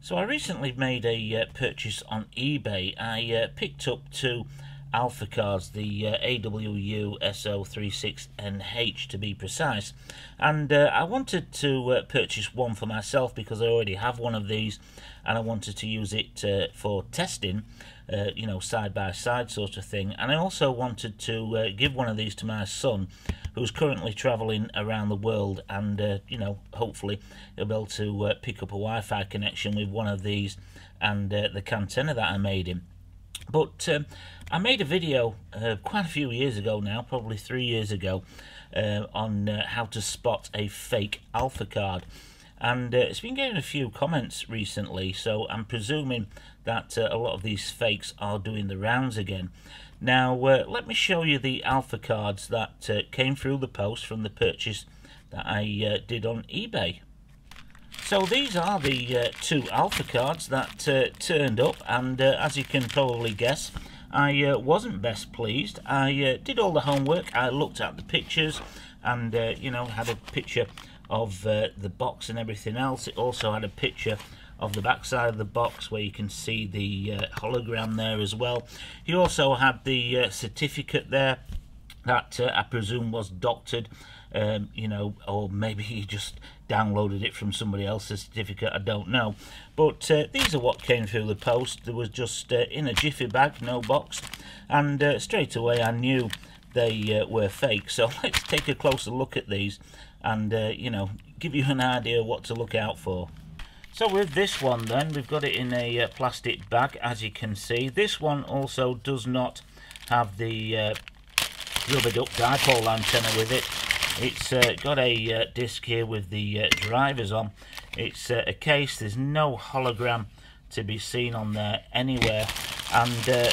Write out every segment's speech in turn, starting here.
So I recently made a uh, purchase on eBay. I uh, picked up two Alfa cards, the uh, AWUS036NH to be precise, and uh, I wanted to uh, purchase one for myself because I already have one of these, and I wanted to use it uh, for testing, uh, you know, side by side sort of thing. And I also wanted to uh, give one of these to my son, who's currently travelling around the world, and you know, hopefully he'll be able to pick up a Wi-Fi connection with one of these and the Cantenna that I made him. But um, I made a video uh, quite a few years ago now, probably three years ago, uh, on uh, how to spot a fake Alfa card. And uh, it's been getting a few comments recently, so I'm presuming that uh, a lot of these fakes are doing the rounds again. Now, uh, let me show you the Alfa cards that came through the post from the purchase that I did on eBay. So these are the uh, two Alfa cards that uh, turned up and uh, as you can probably guess I uh, wasn't best pleased. I uh, did all the homework, I looked at the pictures and uh, you know had a picture of the box and everything else. It also had a picture of the back side of the box where you can see the hologram there as well. He also had the certificate there that I presume was doctored um, you know, or maybe he just downloaded it from somebody else's certificate, I don't know. But uh, these are what came through the post. There was just uh, in a jiffy bag, no box, and uh, straight away I knew they uh, were fake. So let's take a closer look at these and, uh, you know, give you an idea what to look out for. So with this one then, we've got it in a uh, plastic bag, as you can see. This one also does not have the rubber duck dipole antenna with it it's uh, got a uh, disc here with the uh, drivers on. It's uh, a case. There's no hologram to be seen on there anywhere. And uh,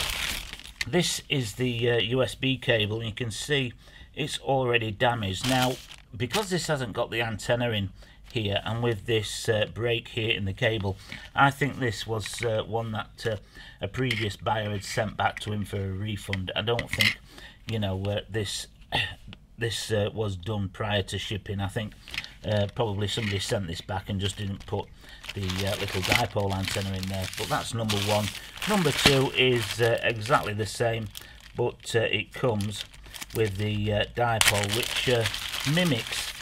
this is the USB uh, cable. You can see it's already damaged. Now, because this hasn't got the antenna in here and with this break here in the cable, I think this was one that a previous buyer had sent back to him for a refund. I don't think, you know, this this uh, was done prior to shipping. I think uh, probably somebody sent this back and just didn't put the uh, little dipole antenna in there. But that's number one. Number two is uh, exactly the same, but uh, it comes with the dipole, which mimics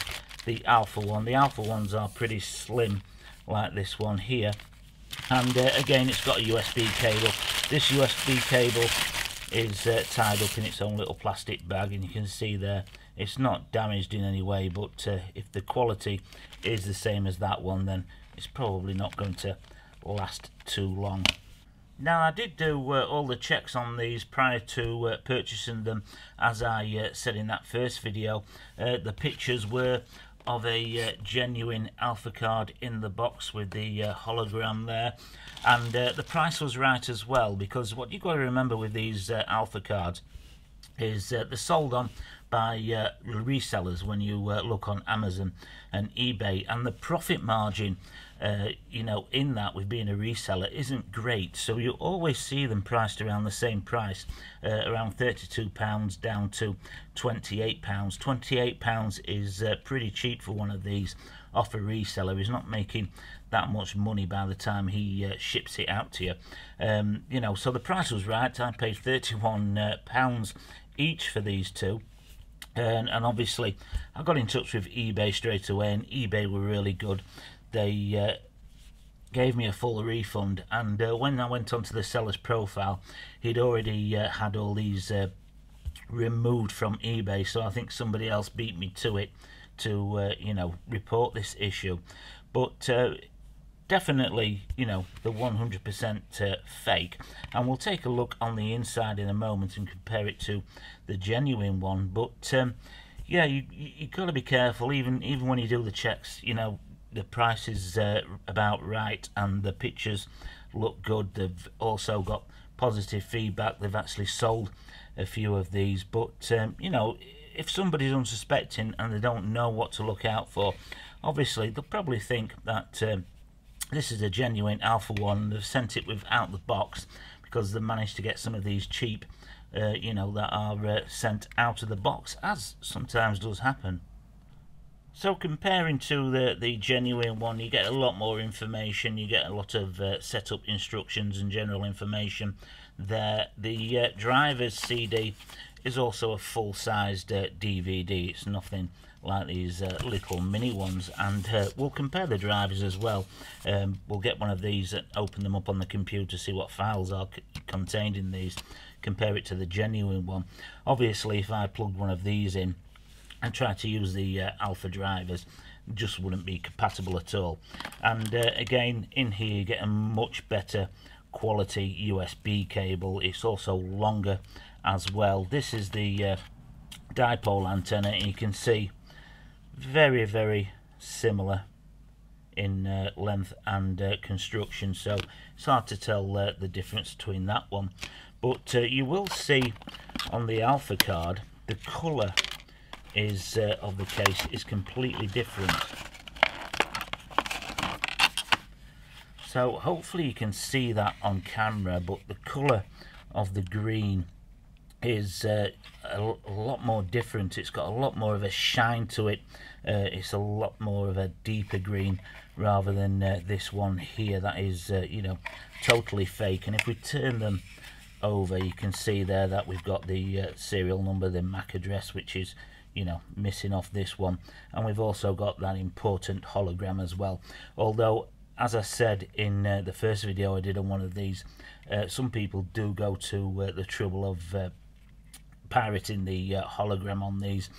the Alfa one. The Alfa ones are pretty slim, like this one here. And again, it's got a USB cable. This USB cable is tied up in its own little plastic bag, and you can see there it's not damaged in any way but uh, if the quality is the same as that one then it's probably not going to last too long. Now I did do uh, all the checks on these prior to uh, purchasing them as I uh, said in that first video. Uh, the pictures were of a uh, genuine Alfa card in the box with the uh, hologram there. And uh, the price was right as well because what you've got to remember with these uh, Alfa cards is uh, they're sold on by uh, resellers when you uh, look on Amazon and eBay, and the profit margin, uh, you know, in that with being a reseller isn't great. So you always see them priced around the same price, uh, around thirty-two pounds down to twenty-eight pounds. Twenty-eight pounds is uh, pretty cheap for one of these off a reseller. He's not making that much money by the time he uh, ships it out to you. Um, you know, so the price was right. I paid thirty-one pounds each for these two and, and obviously I got in touch with eBay straight away and eBay were really good they uh, gave me a full refund and uh, when I went onto the seller's profile he'd already uh, had all these uh, removed from eBay so I think somebody else beat me to it to uh, you know report this issue but uh, definitely, you know, the 100% uh, fake. And we'll take a look on the inside in a moment and compare it to the genuine one. But um, yeah, you you got to be careful, even even when you do the checks. You know, the price is uh, about right, and the pictures look good. They've also got positive feedback. They've actually sold a few of these, but um, you know, if somebody's unsuspecting and they don't know what to look out for, obviously they'll probably think that. Um, this is a genuine Alfa one. They've sent it without the box because they managed to get some of these cheap, uh, you know, that are uh, sent out of the box, as sometimes does happen. So comparing to the the genuine one, you get a lot more information. You get a lot of uh, setup instructions and general information. There, the uh, driver's CD is also a full-sized uh, DVD. It's nothing like these uh, little mini ones, and uh, we'll compare the drivers as well. Um, we'll get one of these and open them up on the computer, see what files are contained in these. Compare it to the genuine one. Obviously, if I plugged one of these in and try to use the uh, Alfa drivers just wouldn't be compatible at all and uh, again in here you get a much better quality USB cable. It's also longer as well. This is the uh, dipole antenna you can see very very similar in uh, length and uh, construction. So it's hard to tell uh, the difference between that one. But uh, you will see on the Alfa card the color is uh, of the case is completely different. So hopefully you can see that on camera, but the colour of the green is uh, a, lot more different. It's got a lot more of a shine to it. Uh, it's a lot more of a deeper green rather than uh, this one here that is, uh, you know, totally fake. And if we turn them over, you can see there that we've got the uh, serial number, the MAC address, which is you know missing off this one and we've also got that important hologram as well although as I said in uh, the first video I did on one of these uh, some people do go to uh, the trouble of uh, pirating the uh, hologram on these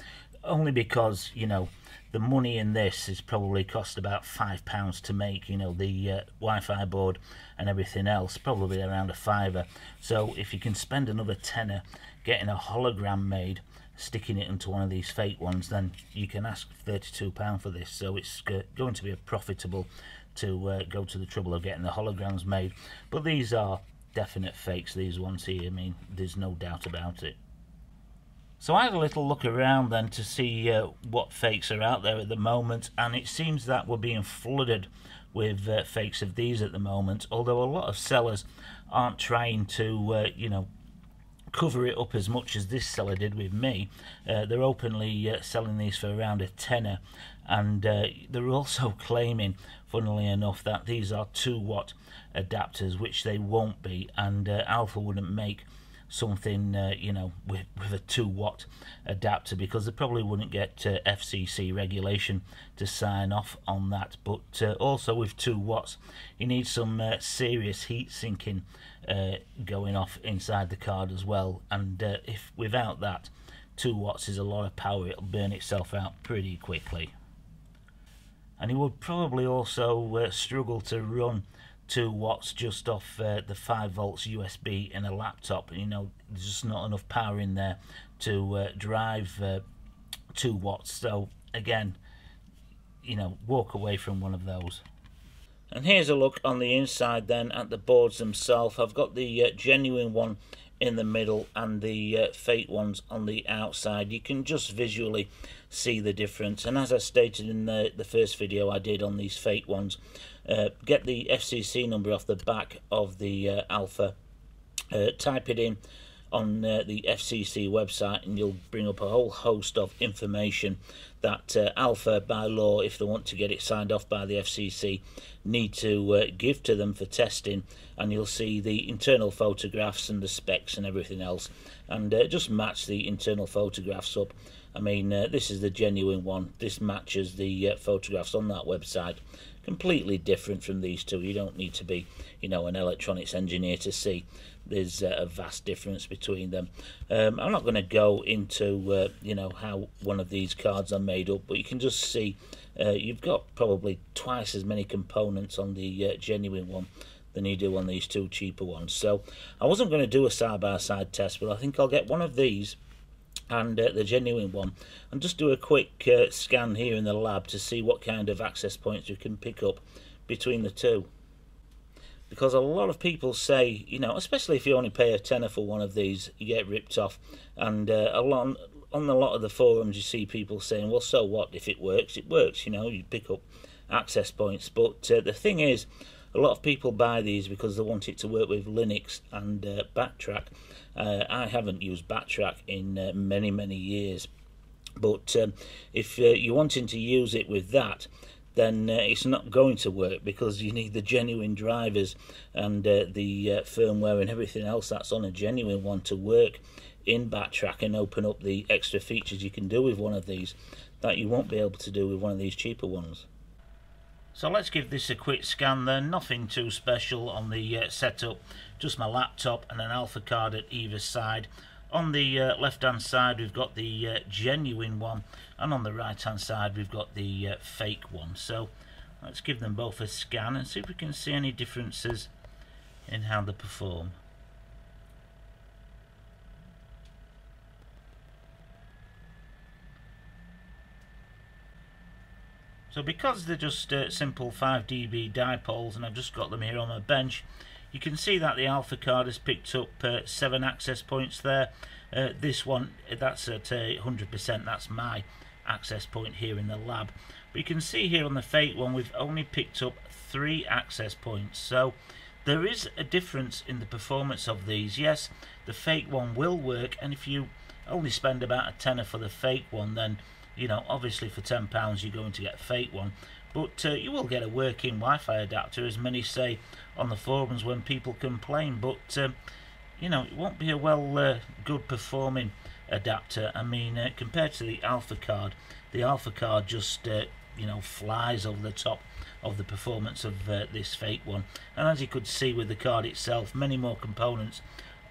only because you know the money in this is probably cost about five pounds to make you know the uh, Wi-Fi board and everything else probably around a fiver so if you can spend another tenner getting a hologram made sticking it into one of these fake ones, then you can ask £32 for this. So it's going to be a profitable to uh, go to the trouble of getting the holograms made. But these are definite fakes, these ones here. I mean, there's no doubt about it. So I had a little look around then to see uh, what fakes are out there at the moment, and it seems that we're being flooded with uh, fakes of these at the moment. Although a lot of sellers aren't trying to, uh, you know, cover it up as much as this seller did with me. Uh, they're openly uh, selling these for around a tenner, and uh, they're also claiming, funnily enough, that these are 2 watt adapters, which they won't be, and uh, Alfa wouldn't make something uh, you know with, with a 2 watt adapter because they probably wouldn't get uh, FCC regulation to sign off on that. But uh, also with 2 watts you need some uh, serious heat sinking going off inside the card as well. And if without that 2 watts is a lot of power. It'll burn itself out pretty quickly and he would probably also struggle to run 2 watts just off uh, the 5 volts USB in a laptop. You know, there's just not enough power in there to uh, drive uh, 2 watts. So, again, you know, walk away from one of those. And here's a look on the inside then at the boards themselves. I've got the uh, genuine one in the middle and the uh, fake ones on the outside. You can just visually see the difference. And as I stated in the, the first video I did on these fake ones, uh, get the FCC number off the back of the uh, Alfa, uh, type it in on uh, the FCC website and you'll bring up a whole host of information that uh, Alfa by law if they want to get it signed off by the FCC need to uh, give to them for testing. And you'll see the internal photographs and the specs and everything else. And uh, just match the internal photographs up I mean uh, this is the genuine one this matches the uh, photographs on that website completely different from these two. You don't need to be, you know, an electronics engineer to see there's uh, a vast difference between them. Um, I'm not going to go into, uh, you know, how one of these cards are made up, but you can just see uh, you've got probably twice as many components on the uh, genuine one than you do on these two cheaper ones. So I wasn't going to do a side-by-side -side test, but I think I'll get one of these and uh, the genuine one. And just do a quick uh, scan here in the lab to see what kind of access points we can pick up between the two. Because a lot of people say you know especially if you only pay a tenner for one of these you get ripped off. And uh, along on a lot of the forums you see people saying well so what? If it works it works you know you pick up access points. But uh, the thing is a lot of people buy these because they want it to work with Linux and uh, Backtrack. Uh, I haven't used Backtrack in uh, many, many years. But um, if uh, you're wanting to use it with that, then uh, it's not going to work because you need the genuine drivers and uh, the firmware and everything else that's on a genuine one to work in Backtrack and open up the extra features you can do with one of these that you won't be able to do with one of these cheaper ones. So let's give this a quick scan then, nothing too special on the uh, setup, just my laptop and an Alfa card at either side. On the uh, left hand side we've got the uh, genuine one and on the right hand side we've got the uh, fake one. So let's give them both a scan and see if we can see any differences in how they perform. So because they're just uh, simple 5 dB dipoles and I've just got them here on my bench, you can see that the Alfa card has picked up uh, 7 access points there. Uh, this one, that's at 100%, uh, that's my access point here in the lab. But you can see here on the Fake one, we've only picked up 3 access points. So there is a difference in the performance of these. Yes, the Fake one will work, and if you only spend about a tenner for the Fake one, then you know, obviously for £10 you're going to get a fake one, but uh, you will get a working Wi-Fi adapter, as many say on the forums when people complain, but, um, you know, it won't be a well uh, good performing adapter. I mean, uh, compared to the Alfa card, the Alfa card just, uh, you know, flies over the top of the performance of uh, this fake one. And as you could see with the card itself, many more components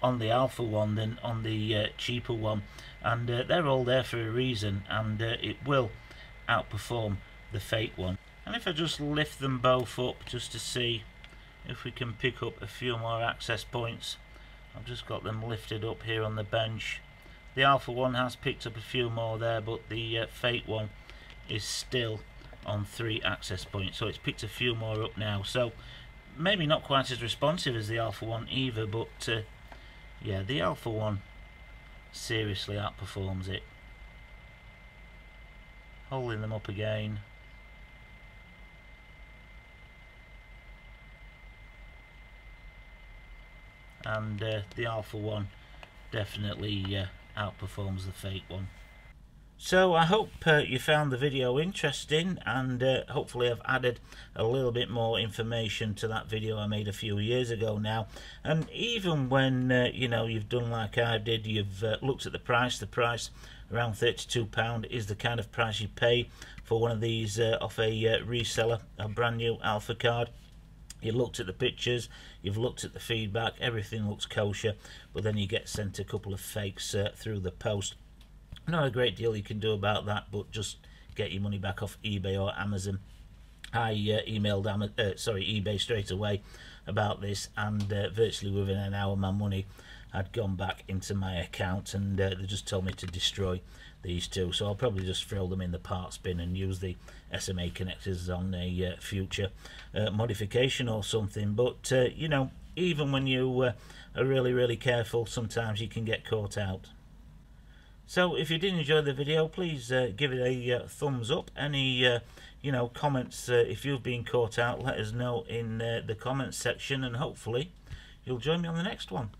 on the Alfa one than on the uh, cheaper one. And uh, they're all there for a reason and uh, it will outperform the fake one. And if I just lift them both up just to see if we can pick up a few more access points. I've just got them lifted up here on the bench. The Alfa one has picked up a few more there but the uh, fake one is still on three access points. So it's picked a few more up now. So maybe not quite as responsive as the Alfa one either but uh, yeah, the Alfa one seriously outperforms it. Holding them up again. And uh, the Alfa one definitely uh, outperforms the fake one. So I hope uh, you found the video interesting and uh, hopefully I've added a little bit more information to that video I made a few years ago now and even when uh, you know you've done like I did you've uh, looked at the price the price around £32 is the kind of price you pay for one of these uh, off a uh, reseller a brand new Alfa card you looked at the pictures, you've looked at the feedback, everything looks kosher, but then you get sent a couple of fakes uh, through the post. Not a great deal you can do about that, but just get your money back off eBay or Amazon. I uh, emailed Am uh, sorry eBay straight away about this, and uh, virtually within an hour, my money had gone back into my account, and uh, they just told me to destroy these two. So I'll probably just throw them in the parts bin and use the SMA connectors on a uh, future uh, modification or something. But you know, even when you are really, really careful, sometimes you can get caught out. So if you did enjoy the video, please uh, give it a uh, thumbs up. Any uh, you know comments uh, if you've been caught out, let us know in uh, the comments section, and hopefully you'll join me on the next one.